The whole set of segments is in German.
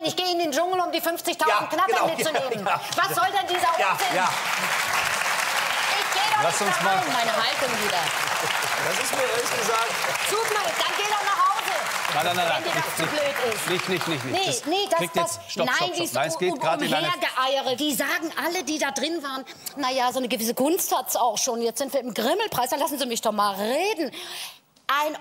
Ich gehe in den Dschungel, um die 50.000 Ja, Knatter genau, mitzunehmen. ja, ja. Was soll denn dieser Ja, Unsinn? ja. Ich gehe doch Lass nicht mal- rein, meine Haltung wieder. Das ist mir ehrlich gesagt. Tut mir, dann geh doch nach Hause. Nein, nein, nein, nein. Wenn dir das zu blöd ist. Nicht, nicht, nicht, nicht. Nee, Das nee, das, kriegt das, jetzt, stopp, nein, stopp, stopp. Nein, es geht um, gerade. Umhergeeiere. Die sagen alle, die da drin waren, naja, so eine gewisse Gunst hat's auch schon. Jetzt sind wir im Grimmelpreis, dann lassen Sie mich doch mal reden. Ein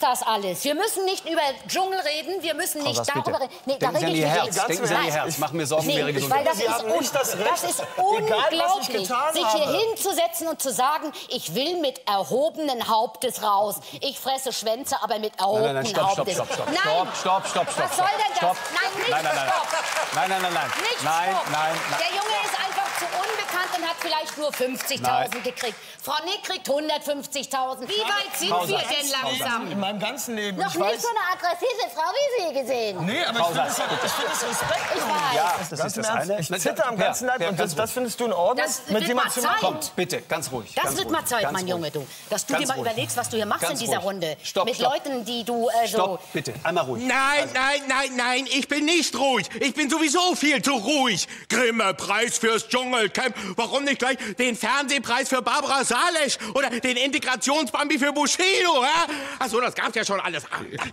ist das alles. Wir müssen nicht über Dschungel reden, wir müssen nicht was darüber reden. Nee, Denken an rede ich Herz, nicht. Ganz denken Sie an Ihr Herz. Machen mir Sorgen um Nee, Ihre weil Gesundheit. das Sie ist, das das ist egal, unglaublich, getan sich hier habe. hinzusetzen und zu sagen, ich will mit erhobenen Hauptes raus. Ich fresse Schwänze, aber mit Nein, erhobenen nein, nein, stopp, stopp, Hauptes. stopp, stopp. Nein. Stopp, stopp, stopp, stopp. Was soll denn das? Stopp. Nein, nicht nein, nein, nein. stopp. Nein, nein, nein, nein. Nicht nein, stopp. nein, nein. Der Junge ist einfach zu unbekannt und hat vielleicht nur 50.000 Nein. gekriegt. Frau Nick kriegt 150.000. Wie weit sind Pause. wir denn langsam? In meinem ganzen Leben. Noch ich nicht weiß, so eine aggressive Frau wie Sie gesehen. Nee, aber ich finde es find das respektlos. Ich weiß. Ja, das Ganz ist das Ernst, eine. Ich zitter am ganzen Leib Per, und das, das findest du in Ordnung? Das mit wird jemandem mal zu Zeit. Kommt, bitte, ganz ruhig. Das ganz wird ruhig, mal Zeit, ganz mein. Junge, du. Dass du Ganz dir mal ruhig. überlegst, was du hier machst Ganz in dieser ruhig. Runde. Stopp, Mit stopp. Leuten, die du äh, so... Stopp, bitte, einmal ruhig. Nein, nein, nein, nein, ich bin nicht ruhig. Ich bin sowieso viel zu ruhig. Grimme Preis fürs Dschungelcamp. Warum nicht gleich den Fernsehpreis für Barbara Salesch oder den Integrationsbambi für Bushido, ja? Ach so, das gab's ja schon alles.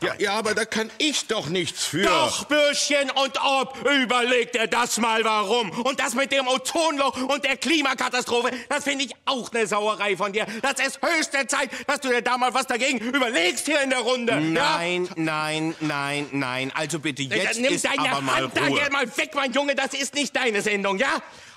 Ja, ja, aber da kann ich doch nichts für. Doch, Bürschchen und ob, überleg dir das mal warum. Und das mit dem Ozonloch und der Klimakatastrophe, das finde ich auch eine Sauerei von dir. Das ist höchste Zeit, dass du dir da mal was dagegen überlegst hier in der Runde. Nein, nein, nein, nein. Also bitte, Ja? jetzt Nimm ist deine aber mal Hand da Ruhe. hier mal weg, mein Junge, das ist nicht deine Sendung, ja?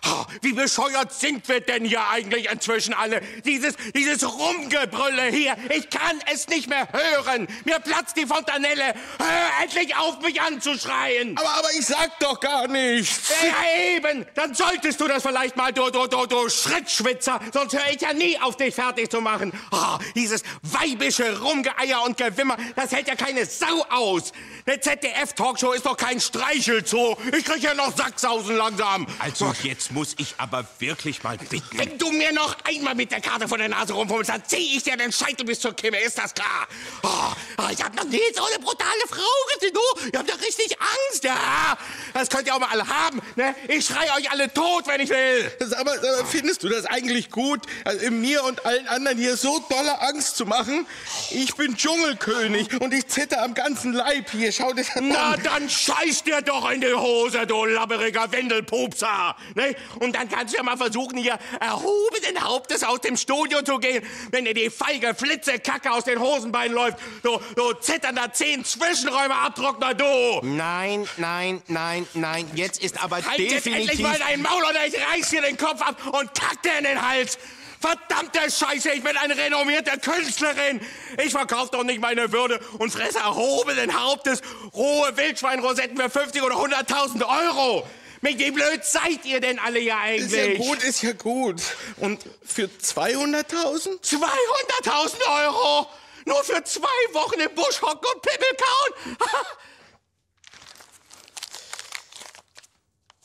Oh, wie bescheuert sind wir denn hier eigentlich inzwischen alle? Dieses, dieses Rumgebrülle hier, ich kann es nicht mehr hören. Mir platzt die Fontanelle. Hör endlich auf, mich anzuschreien. Aber, aber ich sag doch gar nichts. Ja, eben. Dann solltest du das vielleicht mal, du, du, du, du Schrittschwitzer. Sonst höre ich ja nie auf, dich fertig zu machen. Oh, dieses weibische Rumgeeier und Gewimmer, das hält ja keine Sau aus. Eine ZDF-Talkshow ist doch kein Streichelzoo. Ich krieg ja noch Sachsausen langsam. Also jetzt muss ich aber wirklich mal bitten. Wenn du mir noch einmal mit der Karte vor der Nase rumfummelst, dann zieh ich dir den Scheitel bis zur Kimme, ist das klar? Oh, ich hab noch nie so eine brutale Frau gesehen, du. Ich hab da richtig Angst, ja. Das könnt ihr auch mal alle haben, ne? Ich schrei euch alle tot, wenn ich will. Aber, aber findest du das eigentlich gut, also mir und allen anderen hier so dolle Angst zu machen? Ich bin Dschungelkönig und ich zitter am ganzen Leib hier. Schau dir das Na, an. dann scheiß dir doch in die Hose, du labberiger Wendelpupser. Ne? Und dann kannst du ja mal versuchen, hier erhobenen Hauptes aus dem Studio zu gehen, wenn dir die feige Flitzekacke aus den Hosenbeinen läuft. Du, du zitternder zehn Zwischenräume abtrockner, du. Nein, nein, nein, nein. Jetzt ist aber Halt jetzt endlich definitiv... mal dein Maul oder ich reiß dir den Kopf ab und kack dir in den Hals. Verdammte Scheiße, ich bin eine renommierte Künstlerin. Ich verkauf doch nicht meine Würde und fresse erhobenen Hauptes rohe Wildschweinrosetten für 50 oder 100.000 Euro. Mit wie blöd seid ihr denn alle hier eigentlich? Ist ja gut, ist ja gut. Und für 200.000? 200.000 Euro? Nur für zwei Wochen im Busch hocken und Pimmel kauen?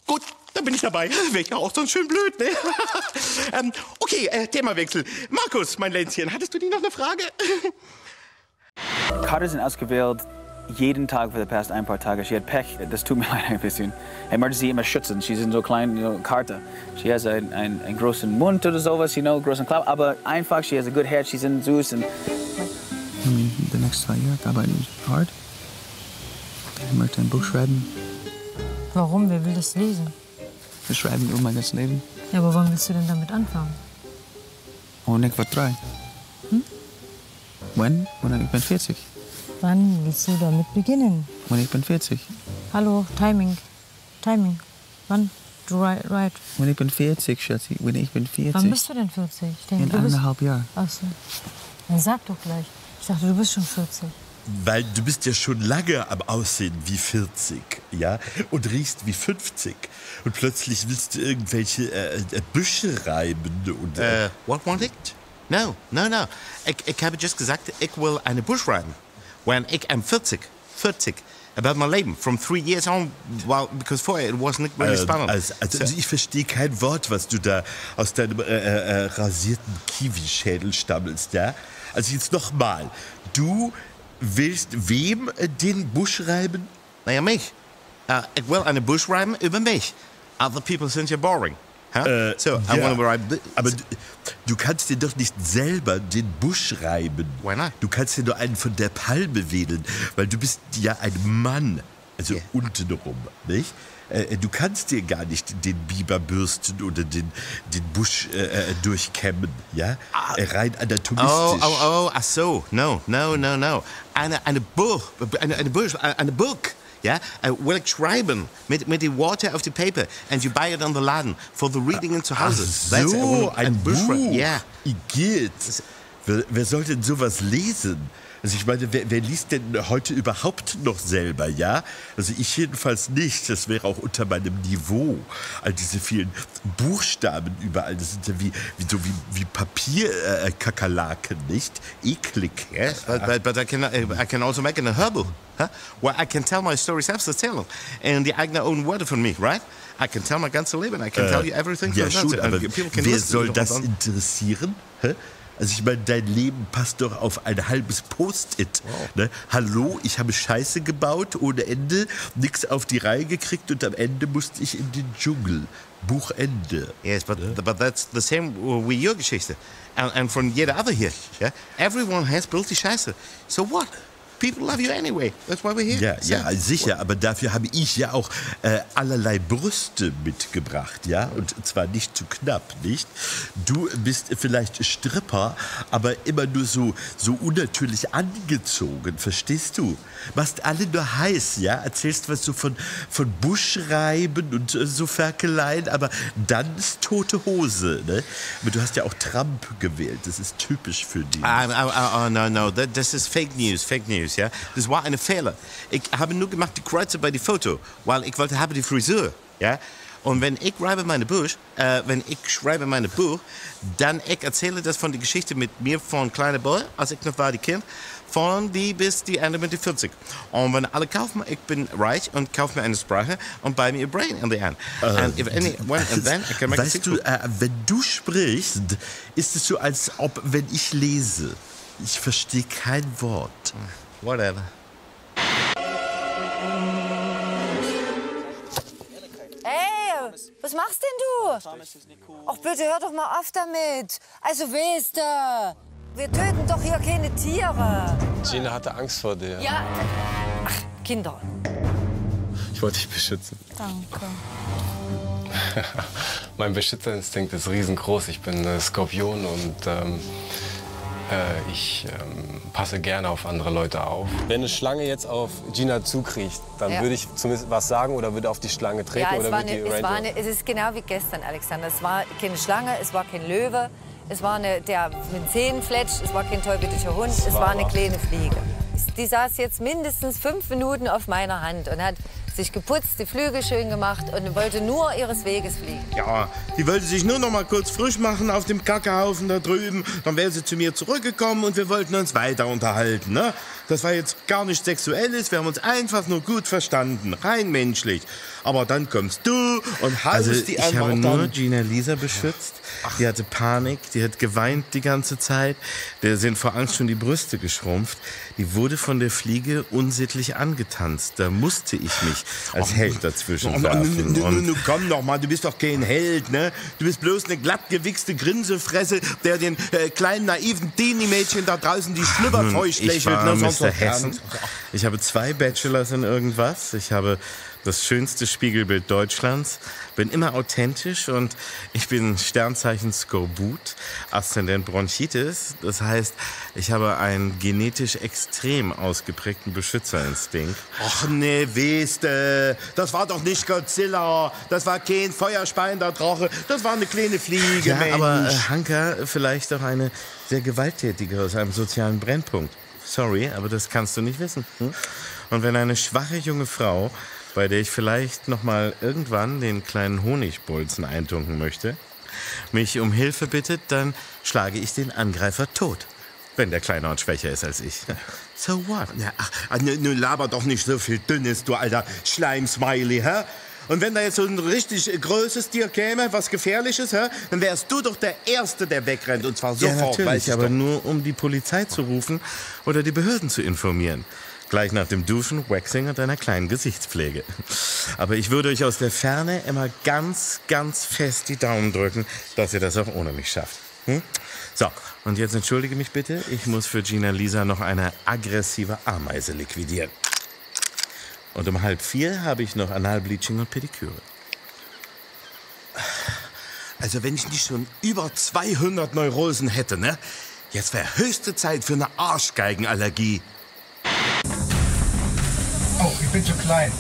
Gut, dann bin ich dabei. Wäre ich ja auch sonst schön blöd, ne? ähm, okay, äh, Themawechsel. Markus, mein Länzchen, hattest du die noch eine Frage? Carter sind ausgewählt jeden Tag für die past ein paar Tage. Sie hat Pech, das tut mir leid ein bisschen. Er möchte sie immer schützen. Sie sind so klein, you know, Carter. Sie hat einen, einen, einen großen Mund oder sowas, you know, großen Klapp, aber einfach, sie hat ein good Herz, sie sind süß. Und die nächsten zwei Jahre arbeiten hart. Ich möchte ein Buch schreiben. Warum? Wer will das lesen? Wir schreiben über mein ganzes Leben. Ja, aber wann willst du denn damit anfangen? Und ich war drei. Wann? Wann ich bin 40. Wann willst du damit beginnen? Wann ich bin 40. Hallo, Timing. Timing. Wann? Du right, right. Wann ich bin 40, Schatzi. Wann ich bin 40. Wann bist du denn 40? Ich denke, In du bist... eineinhalb Jahren. Ach so. Dann sag doch gleich. Ich dachte, du bist schon 40. Weil du bist ja schon lange am Aussehen wie 40, ja, und riechst wie 50. Und plötzlich willst du irgendwelche äh, äh, Büsche reiben und... Äh, Äh, what want it? No, no, no. Ich, ich habe just gesagt, ich will eine Busch reiten. When ich am 40, 40, about my Leben, from three years on, well, because vorher it was nicht really ähm, spannend. also, also, also ich verstehe kein Wort, was du da aus deinem äh, äh, äh, rasierten Kiwischädel stammelst, ja? Also jetzt nochmal. Du willst wem äh, den Busch reiben? Naja, mich. Äh, ich will eine Buch schreiben über mich. Other people sind ja boring. Huh? so, I want to write... aber du, du kannst dir doch nicht selber den Busch reiben. Why not? Du kannst dir nur einen von der Palme wählen, weil du bist ja ein Mann. Also Ja. untenrum, nicht? Äh, Du kannst dir gar nicht den Biber bürsten oder den, den Busch äh, äh, durchkämmen, ja? Äh, Rein anatomistisch. Oh, oh, oh, ach so. No, no, no, no. Eine, eine Buch, eine, eine Buch, eine Buch. Ja, äh, will ich schreiben mit, mit dem Water auf die Paper and you buy it on the Laden for the reading in zu Ach Hause. so, ein Buch. Ja. Igitt. Wer, wer soll denn sowas lesen? Also ich meine, wer, wer liest denn heute überhaupt noch selber, ja? Also ich jedenfalls nicht. Das wäre auch unter meinem Niveau. All diese vielen Buchstaben überall, das sind ja wie, wie, so wie, wie Papierkakerlaken, äh, Kakerlaken, nicht? Eklig. Yes, but, but, but I, can, uh, I can also make it a herbal, huh? where I can tell my story selbst erzählen. And die eigene own Wörter von mir, right? I can tell my ganze Leben. I can tell you everything. Äh, Ja, schon, aber wer soll das interessieren? Hä? Also ich meine, dein Leben passt doch auf ein halbes Post-it. Ne? Hallo, ich habe Scheiße gebaut ohne Ende, nix auf die Reihe gekriegt und am Ende musste ich in den Dschungel. Buchende. Yes, but, but that's the same with your Geschichte. And, and from jeder other here. Yeah? Everyone has built die Scheiße. So what? People love you anyway. That's why we're here. Ja, So- ja, sicher, aber dafür habe ich ja auch äh, allerlei Brüste mitgebracht, ja, und zwar nicht zu knapp, nicht? Du bist vielleicht Stripper, aber immer nur so, so unnatürlich angezogen, verstehst du? Machst alle nur heiß, ja, erzählst was so von, von Buschreiben und äh, so Ferkeleien, aber dann ist tote Hose, ne? Aber du hast ja auch Trump gewählt, das ist typisch für die. Ah, ah, ah, oh, no, no, that, das ist Fake News, Fake News, ja. Das war eine Fehler. Ich habe nur gemacht die Kreuze bei die Foto, weil ich wollte habe die Frisur, ja. Und wenn ich schreibe meine Buch, äh, wenn ich schreibe meine Buch, dann ich erzähle das von der Geschichte mit mir von kleiner Boy, als ich noch war die Kind, von die bis die Ende mit die 40. Und wenn alle kaufen, ich bin reich und kaufe mir eine Sprache und buy me a brain in the end. and if anyone, and then I can make Weißt du, äh, wenn du sprichst, ist es so, als ob, wenn ich lese. Ich verstehe kein Wort. Whatever. Hey, was machst denn du? Ach bitte, hör doch mal auf damit. Also weißt du, wir töten doch hier keine Tiere. Gina hatte Angst vor dir. Ja, ach, Kinder. Ich wollte dich beschützen. Danke. Mein Beschützerinstinkt ist riesengroß. Ich bin äh, Skorpion und ähm, äh, ich ähm, passe gerne auf andere Leute auf. Wenn eine Schlange jetzt auf Gina zukriecht, dann Ja. würde ich zumindest was sagen oder würde auf die Schlange treten Ja, es, oder war würde die es, war eine, es ist genau wie gestern, Alexander. Es war keine Schlange, es war kein Löwe, es war eine, der mit Zähnen fletscht, es war kein tollwütiger Hund, es war war eine kleine Fliege. Die saß jetzt mindestens fünf Minuten auf meiner Hand und hat sich geputzt, die Flügel schön gemacht und wollte nur ihres Weges fliegen. Ja, die wollte sich nur noch mal kurz frisch machen auf dem Kackehaufen da drüben. Dann wäre sie zu mir zurückgekommen und wir wollten uns weiter unterhalten. Ne? Das war jetzt gar nichts Sexuelles, wir haben uns einfach nur gut verstanden, rein menschlich. Aber dann kommst du und haust Also die ich habe nur Gina Lisa beschützt. Die hatte Panik, die hat geweint die ganze Zeit. Der sind vor Angst schon die Brüste geschrumpft. Die wurde von der Fliege unsittlich angetanzt. Da musste ich mich als Held dazwischen Oh, nu, werfen. nu, Und nu, komm doch mal, du bist doch kein Held, ne? Du bist bloß eine glattgewichste Grinsefresse, der den äh, kleinen naiven Teenie-Mädchen da draußen die feucht ich lächelt. ne? Was Hessen. Ich habe zwei Bachelors in irgendwas. Ich habe das schönste Spiegelbild Deutschlands. Bin immer authentisch und ich bin Sternzeichen Skorbut, Aszendent Bronchitis. Das heißt, ich habe einen genetisch extrem ausgeprägten Beschützerinstinkt. Ach nee, du, das war doch nicht Godzilla, das war kein feuerspeiender Drache, das war eine kleine Fliege, Ja, Mensch. aber äh, Hanka vielleicht auch eine sehr gewalttätige aus einem sozialen Brennpunkt. Sorry, aber das kannst du nicht wissen. Hm? Und wenn eine schwache junge Frau, bei der ich vielleicht noch mal irgendwann den kleinen Honigbolzen eintunken möchte, mich um Hilfe bittet, dann schlage ich den Angreifer tot. Wenn der kleine Ort schwächer ist als ich. So what? Ja, ach, nun laber doch nicht so viel Dünnes, du alter Schleimsmiley, hä? Und wenn da jetzt so ein richtig großes Tier käme, was Gefährliches, hä? Dann wärst du doch der Erste, der wegrennt. Und zwar Ja, sofort, weiß natürlich, ich aber doch. nur um die Polizei zu rufen oder die Behörden zu informieren. Gleich nach dem Duschen, Waxing und einer kleinen Gesichtspflege. Aber ich würde euch aus der Ferne immer ganz, ganz fest die Daumen drücken, dass ihr das auch ohne mich schafft. Hm? So, und jetzt entschuldige mich bitte. Ich muss für Gina Lisa noch eine aggressive Ameise liquidieren. Und um halb vier habe ich noch Analbleaching und Pediküre. Also wenn ich nicht schon über 200 Neurosen hätte, ne? Jetzt wäre höchste Zeit für eine Arschgeigenallergie. Oh, ich bin zu klein.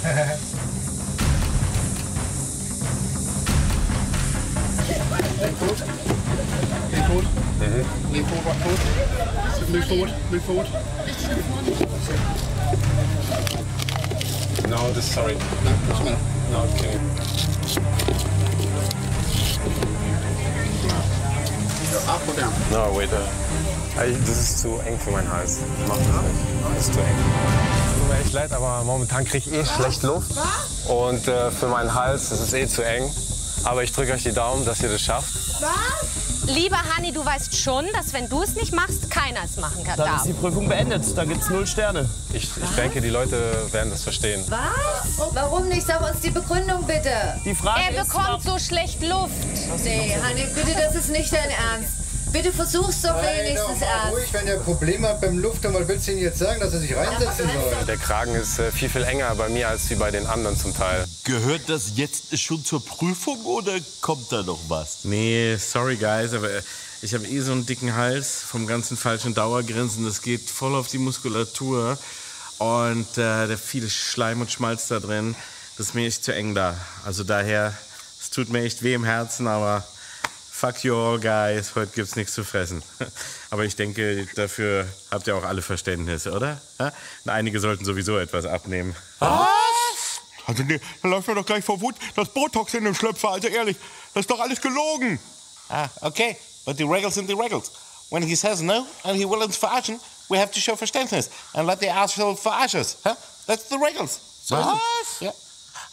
Lean forward. Lean forward, right forward. Move forward, move forward. No, this sorry. No, matter. No, okay. Up or down? No, wait. Uh, I, das ist zu eng für meinen Hals. Mach das nicht. Das ist zu eng. Tut mir echt leid, aber momentan kriege ich eh schlecht Luft. Und äh, für meinen Hals das ist eh zu eng. Aber ich drücke euch die Daumen, dass ihr das schafft. Lieber Hanni, du weißt schon, dass wenn du es nicht machst, keiner es machen kann. Dann darf. ist die Prüfung beendet. Da gibt's null Sterne. Ich, ich denke, die Leute werden das verstehen. Was? Warum nicht? Sag uns die Begründung bitte. Die Frage er ist, bekommt so schlecht Luft. Nee, Hanni, bitte, das ist nicht dein Ernst. Bitte versuch's doch wenigstens ernst. Ruhig, wenn er Probleme hat beim Luften, was willst du ihm jetzt sagen, dass er sich reinsetzen soll? Der Kragen ist äh, viel, viel enger bei mir als wie bei den anderen zum Teil. Gehört das jetzt schon zur Prüfung oder kommt da noch was? Nee, sorry guys, aber äh, ich habe eh so einen dicken Hals vom ganzen falschen Dauergrinsen. Das geht voll auf die Muskulatur und äh, der viel Schleim und Schmalz da drin. Das ist mir echt zu eng da. Also daher, es tut mir echt weh im Herzen, aber fuck you all guys, heute gibt's nichts zu fressen. Aber ich denke, dafür habt ihr auch alle Verständnis, oder? Ja? Und einige sollten sowieso etwas abnehmen. Was? Also nee, da läuft mir doch gleich vor Wut das Botox in dem Schlüpfer. Also ehrlich, das ist doch alles gelogen. Ah, okay. But the regals and the regals. When he says no and he will uns verarschen, we have to show Verständnis and let the asshole verarsch us. Huh? That's the regals. So. Was? Ja.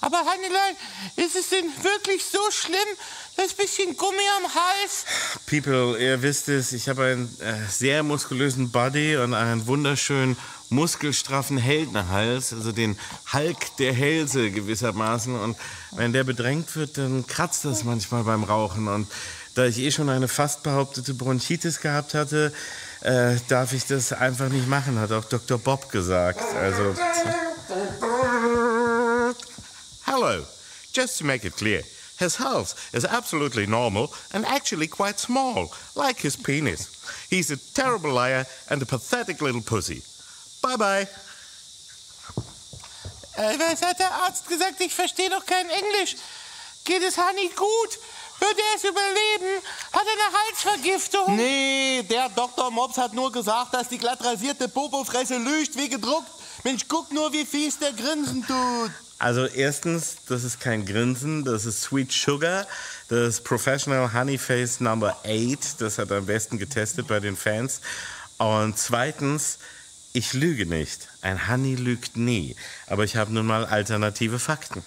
Aber Hannelein, ist es denn wirklich so schlimm? Das bisschen Gummi am Hals? People, ihr wisst es, ich habe einen äh, sehr muskulösen Body und einen wunderschönen muskelstraffen Heldenhals, also den Hulk der Hälse gewissermaßen. Und wenn der bedrängt wird, dann kratzt das manchmal beim Rauchen. Und da ich eh schon eine fast behauptete Bronchitis gehabt hatte, äh, darf ich das einfach nicht machen, hat auch Dr. Bob gesagt. Also. Hello. Just to make it clear, his health is absolutely normal and actually quite small, like his penis. He's a terrible liar and a pathetic little pussy. Bye bye. Äh, was hat der Arzt gesagt? Ich verstehe doch kein Englisch. Geht es Hanni gut? Wird er es überleben? Hat er eine Halsvergiftung? Nee, der Dr. Mops hat nur gesagt, dass die glatt rasierte Popofresse lügt wie gedruckt. Mensch, guck nur, wie fies der grinsen tut. Also erstens, das ist kein Grinsen, das ist Sweet Sugar. Das ist Professional Honey Face Number 8. Das hat er am besten getestet bei den Fans. Und zweitens, ich lüge nicht. Ein Honey lügt nie. Aber ich habe nun mal alternative Fakten.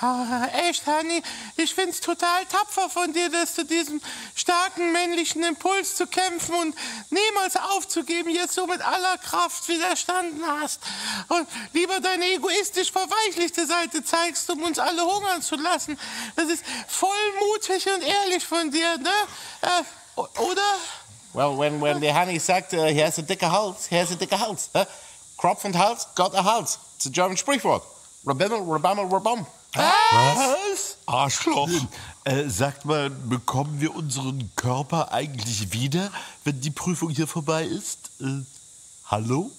Ah, echt, Hanni, ich find's total tapfer von dir, dass du diesem starken männlichen Impuls zu kämpfen und niemals aufzugeben jetzt so mit aller Kraft widerstanden hast. Und lieber deine egoistisch verweichlichte Seite zeigst, um uns alle hungern zu lassen. Das ist voll mutig und ehrlich von dir, ne? Äh, oder? Well, when, when the honey sagt, uh, he has a dicker Hals, he has a dicker Hals. Huh? Kropf and Hals got a Hals. It's a German Sprichwort. Rabimmel, rabammel, rabom. Was? Arschloch. Äh, sagt mal, bekommen wir unseren Körper eigentlich wieder, wenn die Prüfung hier vorbei ist? Äh, hallo?